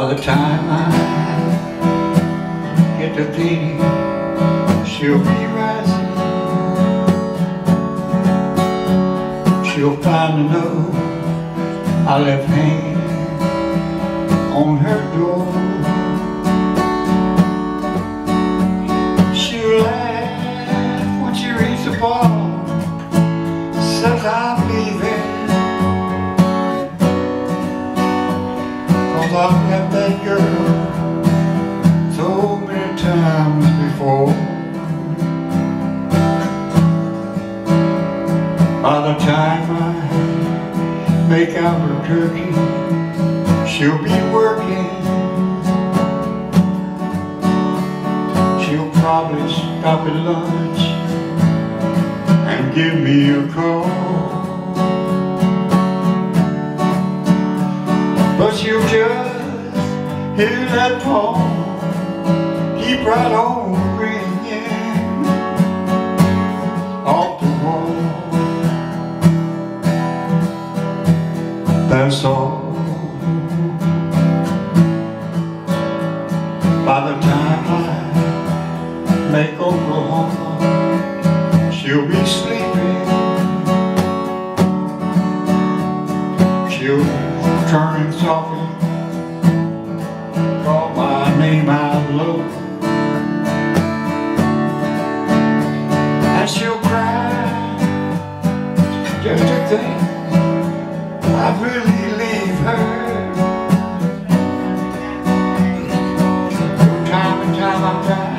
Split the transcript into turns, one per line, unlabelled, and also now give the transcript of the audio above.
By the time I get to thinking she'll be rising. She'll find finally know I left hanging on her door. She'll laugh when she reads the ball That girl so many times before. By the time I make out her turkey She'll be working. She'll probably stop at lunch And give me a call Hear that call, keep right on ringing off the wall. That's all. By the time I make Oklahoma, she'll be sleeping. She'll turn softly. I really love her. Time and time I'm